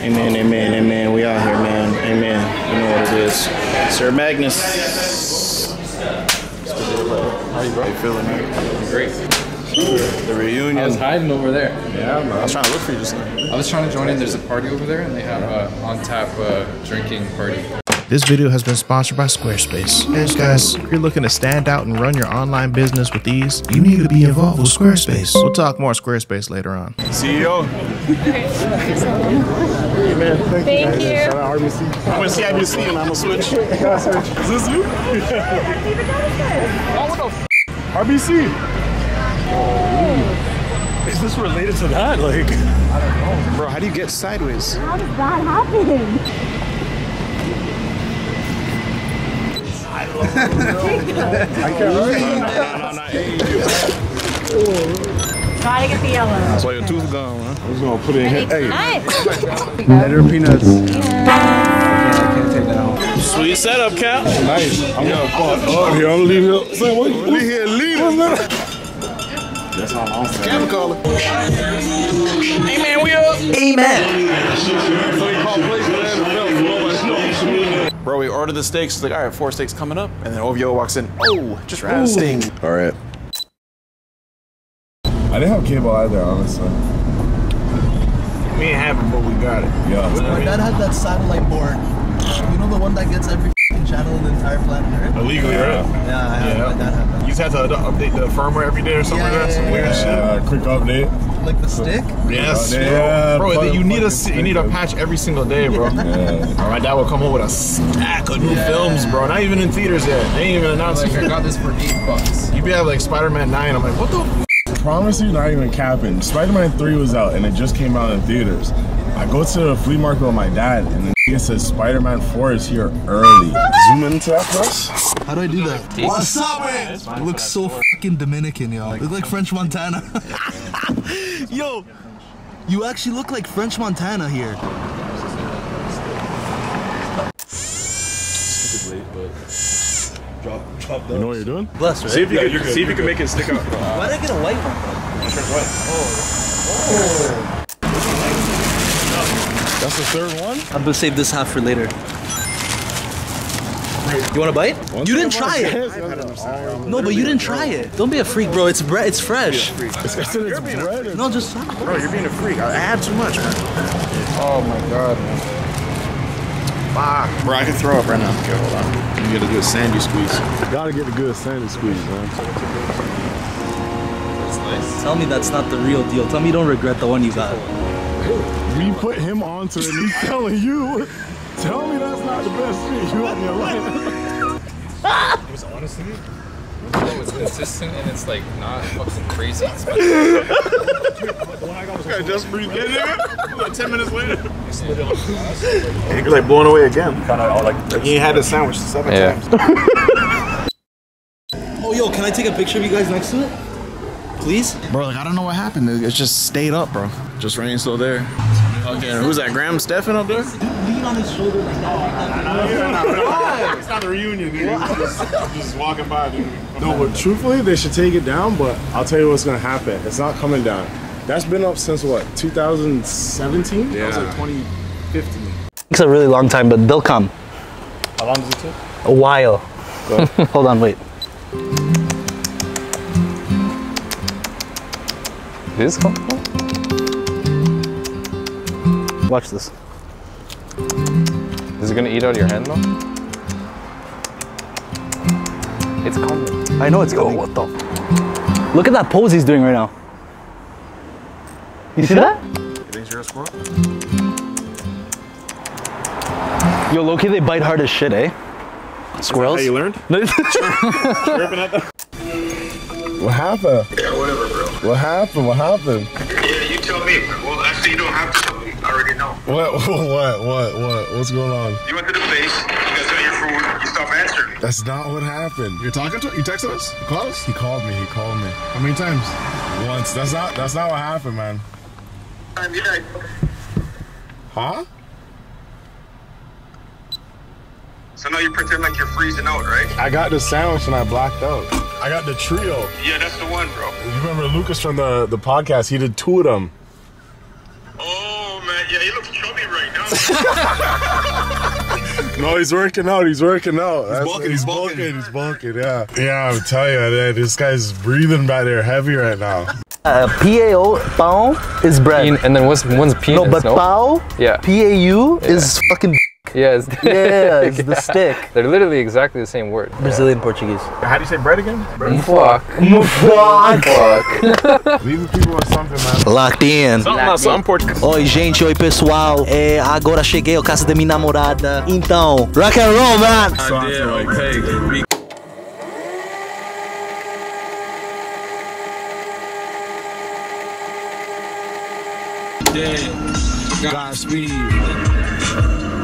Amen, amen, amen. We out here, man. Amen. You know what it is. Sir Magnus. How you, bro? How you feeling, man? Great. The reunion. I was hiding over there. Yeah, man. I was trying to look for you just now. I was trying to join in. There's a party over there, and they have a on tap uh, drinking party. This video has been sponsored by Squarespace. Hey guys, if you're looking to stand out and run your online business with ease, you need to be involved with Squarespace. We'll talk more Squarespace later on. CEO. Thank you. you. I'm gonna CIBC and I'm gonna switch. Is this you? oh, what the f- RBC. Is this related to that? Like, I don't know. Bro, how do you get sideways? How does that happen? I can't No, no, no, Gotta get the yellow. That's why your tooth is gone, man. I was gonna put it in here. Hey, Nice. Better peanuts. I can't take that home. sweet setup, Cap. Nice. I'm gonna fuck. Oh, here, I'm gonna leave here. Say, what? Leave here, leave him, man. That's all I'm saying. Cap calling. Hey, man, we up. Bro, we ordered the steaks. It's like, all right, four steaks coming up. And then OVO walks in. Oh, just ran out of steak. All right. I didn't have cable either, honestly. We ain't have it, but we got it. Yeah. My dad had that satellite board. You know the one that gets every f***ing channel in the entire planet Earth? Illegally, right? Yeah, I have, my dad had that. You just have to update the firmware every day or something Yeah, like that. Some yeah, weird yeah. shit. Uh, quick update. Like the stick? Yes, Yeah, bro. Bro, fuck- you need a you need a patch every single day, bro. Yeah. My dad would come home with a stack of new films, bro. Not even in theaters yet. They ain't even announced Like I got this for eight bucks. You be have like Spider-Man 9. I'm like, what the? Promise you, not even capping. Spider-Man 3 was out and it just came out in theaters. I go to the flea market with my dad and the nigga says Spider-Man 4 is here early. Zoom into that for. How do I do that? What's up, man? It looks so fucking Dominican, y'all. Look like French Montana. yo, you actually look like French Montana here. You know what you're doing? Bless, right? See if you can see if you can make it stick out. Why did I get a white one? That's the third one? I'm gonna save this half for later. You want a bite? you didn't try it. No, but you didn't try it. Don't be a freak, bro. It's bre- It's fresh. It's bread. No, just try. Bro, you're being a freak. I had too much, man. Oh my god, man. Fuck. Bro, I can throw up right now. Okay, hold on. You gotta get a good sandy squeeze. Gotta get a good sandy squeeze, man. Tell me that's not the real deal. Tell me you don't regret the one you got. We put him onto it and he's telling you. Tell me that's not the best shit you had in your life. It was honestly. It's consistent and it's like not fucking crazy. It's I just breathed in there. Like 10 minutes later. You're like blown away again. Kind of like, like you had the sandwich seven Yeah. times. Oh, yo, can I take a picture of you guys next to it? Please? Bro, like I don't know what happened. It just stayed up, bro. Just rain still there. Okay, who's that? Graham Stefan up there? Lean on his shoulder like that. It's not a reunion, dude. I'm just, walking by, dude. No, but truthfully, they should take it down. But I'll tell you what's gonna happen. It's not coming down. That's been up since what? 2017? Yeah. That was like 2015. It's a really long time, but they'll come. How long does it take? A while. Hold on, wait. This is comfortable. Watch this. Is it gonna eat out of your hand though? It's coming. I know it's going. what the? Look at that pose he's doing right now. You see that? You think you're a squirrel? Yo, Loki, they bite hard as shit, eh? Squirrels? Hey, you learned? Chirping at the- What happened? Yeah, whatever, bro. What happened? What happened? What? What? What? What? What's going on? You went to the place, you guys got your food, you stopped answering. That's not what happened. You're talking to You texted us? You called us? He called me. He called me How many times? once. That's not. That's not what happened, man. Um, yeah, Huh? so now you pretend like you're freezing out, right? I got the sandwich and I blacked out. I got the trio. Yeah, that's the one, bro. You remember Lucas from the the podcast? He did two of them. Oh, man. Yeah, he looks chubby gym right now. No, he's working out. He's working out. He's bulking, He's he's bulking. bulking. He's bulking. Yeah. Yeah, I'm telling you, man, this guy's breathing back there heavy right now. Uh, PAO, pão is bread. Pean- and then what's one's penis? no, but pau, Yeah. PAU is fucking. Yeah, it's, Yeah, it's the stick. they're literally exactly the same word. Brazilian Portuguese. How do you say bread again? Fuck. Leave the people with something, man. Locked in. Something about something Portuguese. Oi, gente, oi, pessoal. É, agora cheguei ao casa da minha namorada. Então, rock and roll, man. Man,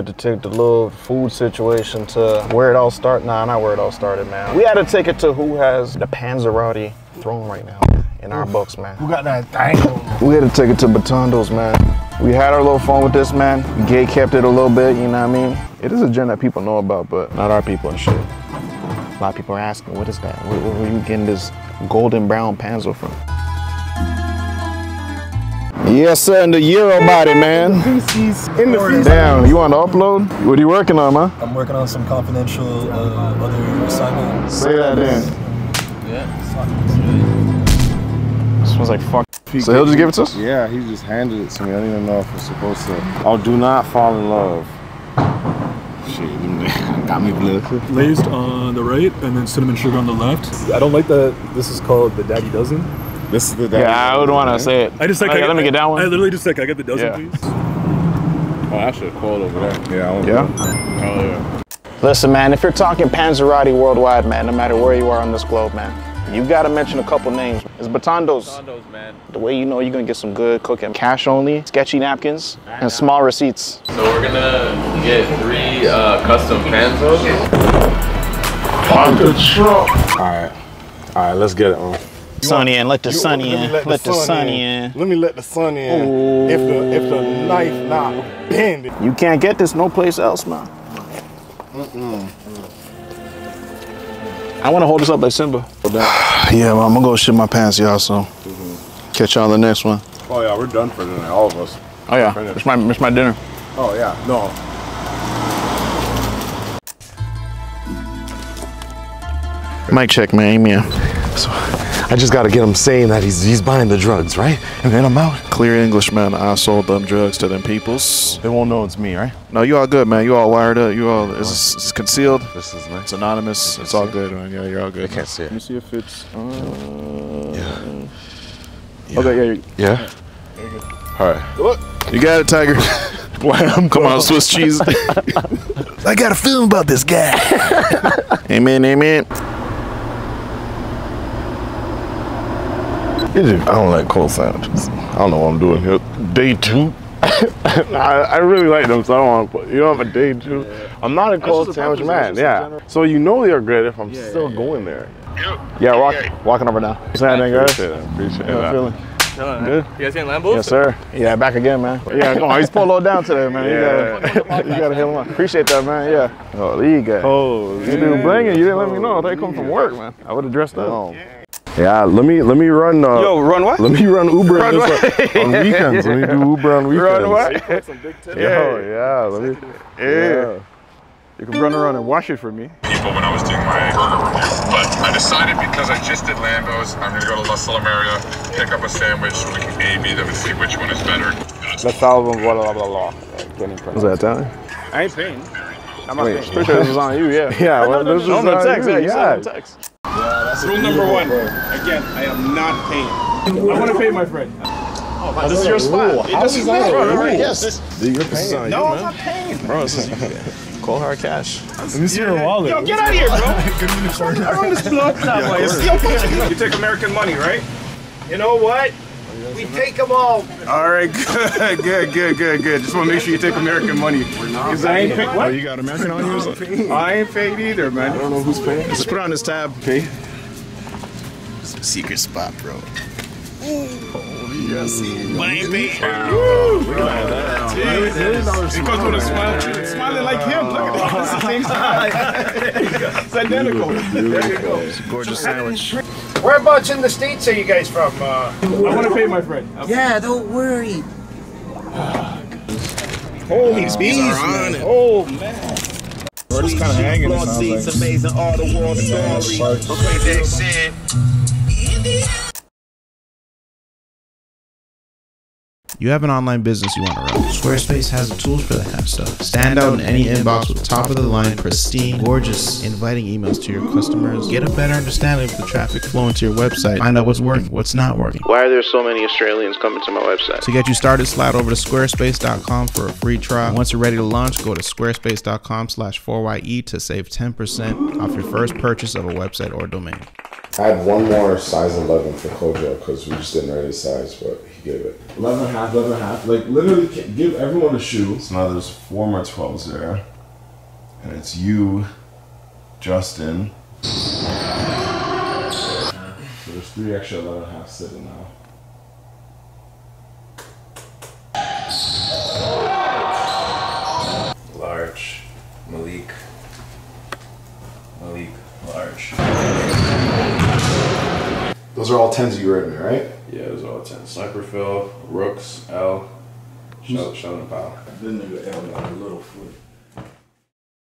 had to take the little food situation to where it all started. Nah, not where it all started, man. We had to take it to who has the Panzerotti throne right now in our books, man. Who got that thing? We had to take it to Bitondo's, man. We had our little fun with this, man. Gay kept it a little bit, you know what I mean? It is a gin that people know about, but not our people and shit. A lot of people are asking, what is that? Where, where where you getting this golden brown Panzer from? Yes, sir, in the Euro body, man. In the Damn, you want to upload? What are you working on, man? I'm working on some confidential uh, other assignments. Say that then. Smells like fuck. So he'll just give it to us? Yeah, he just handed it to me. I don't even know if we're supposed to. Oh, do not fall in love. Shit, got me blue. Glazed on the right and then cinnamon sugar on the left. I don't like that this is called the daddy dozen. This is the Yeah, I would want to say it. I just like Okay, I, let me get that I literally just like I get the dozen, Yeah. please. Oh, that shit cold over there. Yeah, I want Yeah? Oh, yeah. Listen, man, if you're talking Panzerotti worldwide, man, no matter where you are on this globe, man, you gotta mention a couple names. It's Bitondo's. Condos, man. The way you know you're gonna get some good cooking. Cash only, sketchy napkins, and small receipts. So we're gonna get three uh, custom panzos. All right. All right, let's get it on. Sun in, let the sun Let in, let let the the sun sun in. in. Let me let the sun in. If the if the knife not bending. You can't get this no place else, man. I want to hold this up like Simba. yeah, man, I'm gonna go shit my pants, y'all. So catch y'all on the next one. Oh yeah, we're done for tonight, all of us. Oh yeah, it's my it's my dinner. Oh yeah, no. Mic check, man. Amen. I just gotta get him saying that he's he's buying the drugs, right? And then I'm out. Clear English, man. I sold them drugs to them peoples. They won't know it's me, right? No, you all good, man. You all wired up. You all is it's concealed. This is nice. It's anonymous. It's all good, man. Yeah, you're all good. I can't see it. Let me see if it's. Uh, Yeah. Okay, yeah, you, Yeah. All right. you got it, Tiger. Blam. Come on, Swiss cheese. I got a feeling about this guy. amen, amen. I don't like cold sandwiches. I don't know what I'm doing here. Day two. I, I really like them, so I don't want to put, you know, I'm a day two. I'm not a cold sandwich man, yeah. So you know they're good if I'm still going there. Yeah, walk, walking over now. What's happening, guys? Appreciate it. Appreciate How you that. feeling? Good. You guys getting Lambos? Yes, sir. Yeah, back again, man. Yeah, come on. He's polo down today, man. You gotta, you gotta hit him up. Appreciate that, man. Yeah. Oh, there you go. Oh, You do blinging. You didn't let me know. They come from work, man. I would have dressed up. Oh. Yeah, let me let me run. Uh, Yo, run what? Let me run Uber Run on, this, uh, on weekends. Let me do Uber on weekends. Run what? Yo, yeah, let me. Yeah. You can run around and wash it for me. People when I was doing my burger review. But I decided because I just did Lambo's, I'm gonna go to La Salumeria, pick up a sandwich so we can A-B them and see which one is better. Let's album, blah blah blah blah. Was that Italian? I ain't paying. I'm not paying. Pretty sure this was on you, yeah. Yeah, well, this is On the on text, you, yeah. You said yeah. on the text. Rule number one. Again, I am not paying. I want to pay my friend. Oh, this is your spot. How This is is that a right, rule? right, Yes. You're paying. No, I'm not paying. Bro, this is cold hard cash. Let me see your wallet. Yo, get out of here, bro. I run this blood that way. Yo, you take American money, right? You know what? We take them all. All right, good, good, good, good, good. Just want to make sure you take American money. Because I ain't paid. What? Oh, you got American on you? I ain't paid either, man. I don't know who's paying. Just put on this tab. Pay. Secret spot, bro. Oh, yes. Look at Baby. It goes with a smile. Smiling like him. Look at that. It's the same style. It's identical. There you go. Gorgeous sandwich. Whereabouts in the States are you guys from? Uh, I want to pay my friend. Yeah, don't worry. Holy bees, man. Oh, man. We're just kind of hanging. It sounds like. amazing, all the world story. Okay, that's it. You have an online business you want to run. Squarespace has the tools for that kind of stuff. Stand out in any inbox with top of the line, pristine, gorgeous, inviting emails to your customers. Get a better understanding of the traffic flowing to your website. Find out what's working, what's not working. Why are there so many Australians coming to my website? To get you started, slide over to squarespace.com for a free trial. Once you're ready to launch, go to squarespace.com slash 4YE to save 10% off your first purchase of a website or domain. I had one more size 11 for Kojo because we just didn't write his size, but he gave it. 11 and a half, 11 and a half. Like, literally, give everyone a shoe. So now there's four more 12s there. And it's you, Justin. So there's three extra 11 and a half sitting now. Those are all 10s you read me, right? Yeah, those are all 10. Sniper Phil, Rooks, L, Sheldon hmm. Sheldon Powell. Then nigga L got a little foot.